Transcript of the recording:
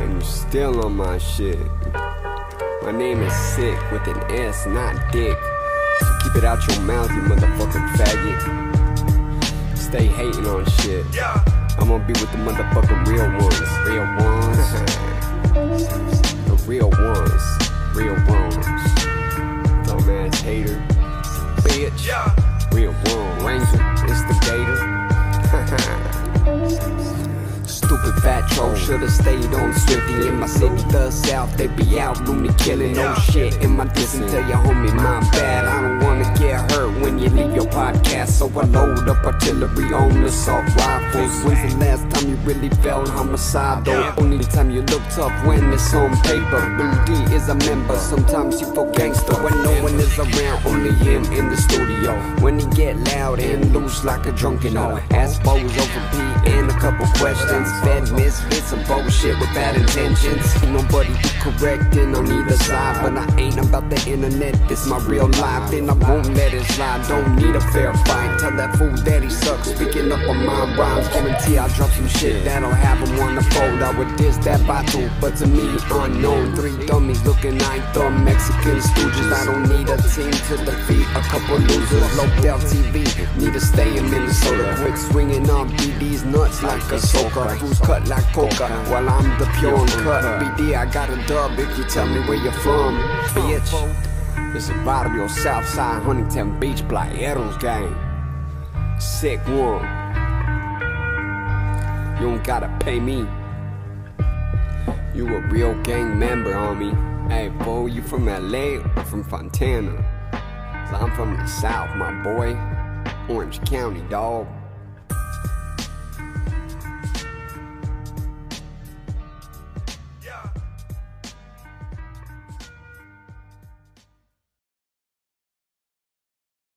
And you still on my shit. My name is Sick with an S, not Dick. So keep it out your mouth, you motherfucking faggot. Stay hating on shit. Yeah. I'm gonna be with the motherfucking real ones. Real ones. the real ones. Real ones. Dumbass hater. Bitch. Yeah. Fat troll should've stayed on Swifty in my city, the South. They be out loony killing, no shit. In my dissing, tell your homie my bad. I don't wanna get hurt you leave your podcast, so I load up artillery on assault rifles. When's the last time you really felt homicidal? Only the time you look tough when it's on paper. Blue is a member, sometimes you feel gangster when no one is around, only him in the studio. When he get loud and loose like a drunken old ass bows over P and a couple questions. Fed misfits bullshit with bad intentions. Ain't nobody correcting on either side, but I ain't about the internet. This my real life, and I won't let it slide. Don't need a fair fight. Tell that fool that he sucks. Speaking up on my rhymes, guarantee I'll drop some shit that'll have him wanna fold. I would diss that battle, but to me unknown. Three dummies looking like the Mexican stooges. I don't need a team to defeat a couple losers. Local TV, need to stay in Minnesota. Quick swinging on BD's nuts like a soaker. Who's cut like coca while I'm the pure uncut. BD, I got a dub if you tell me where you're from, bitch. It's a barrio Southside Huntington Beach Playeros gang. Sick one. You don't gotta pay me. You a real gang member, homie. Hey, fool, you from LA or from Fontana? i I'm from the South, my boy. Orange County, dog.